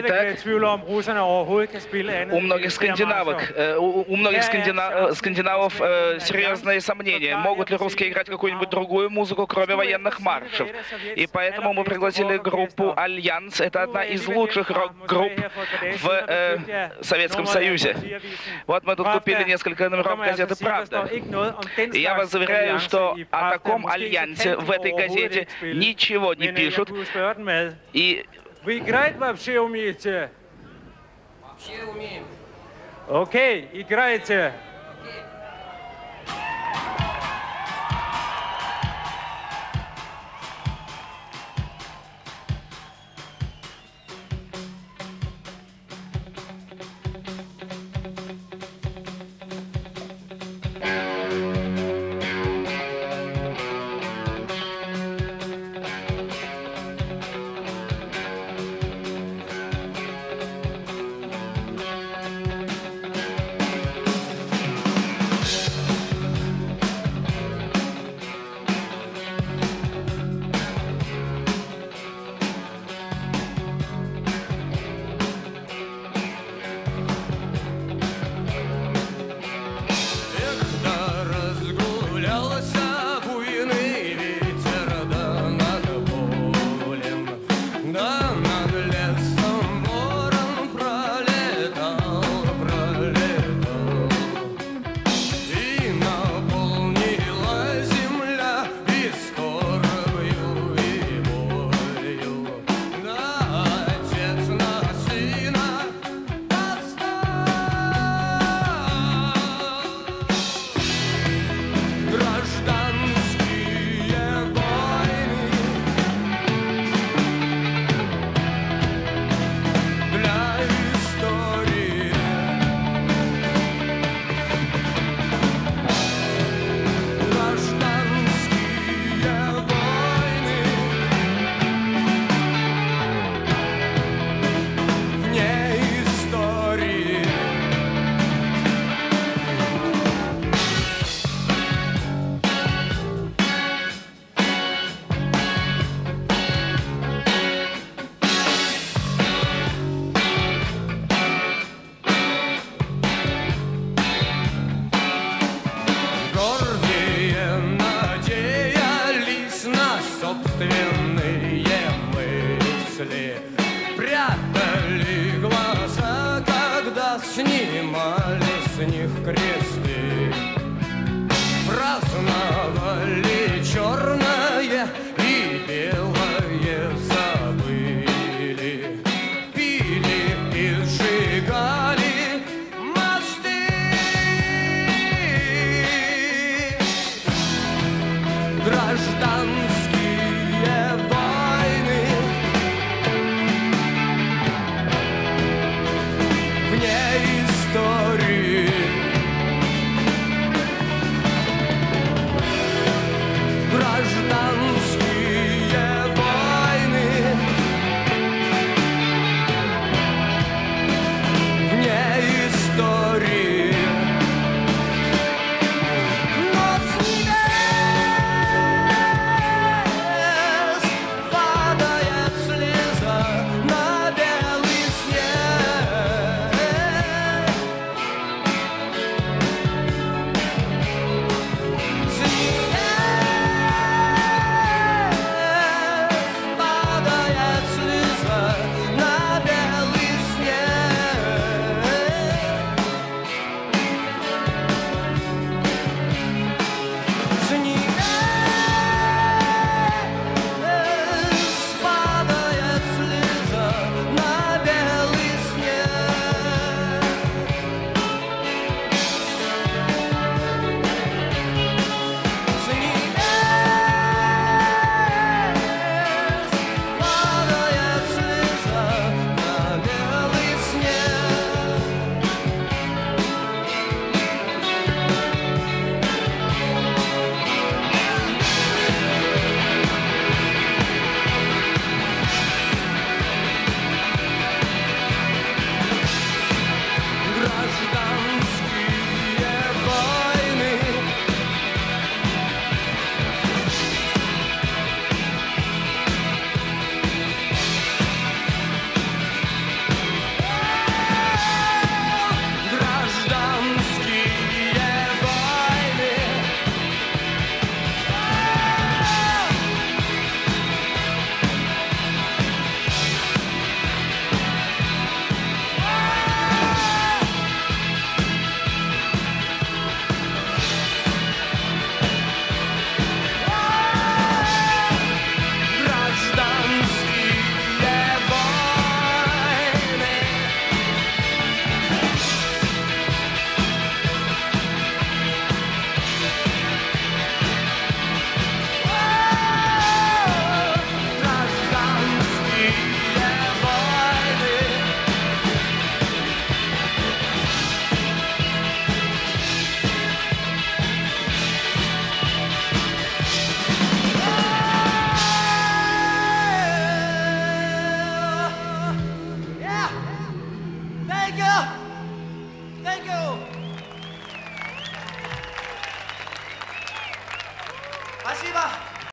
Итак, andet. У многих скандинавок, э, у, многих скандина- э, скандинавов э, серьезные сомнения, могут ли русские играть какую-нибудь другую музыку, кроме военных маршев. И поэтому мы пригласили группу «Альянс». Это одна из лучших рок-групп в э, Советском Союзе. Вот мы тут купили несколько номеров газеты «Правда». И я вас заверяю, что о таком альянсе в этой газете ничего не пишут. И Вы играть вообще умеете? Вообще умеем. Окей, играете. Собственные мысли, прятали глаза, когда снимали с них кресты, праздновали вне истории.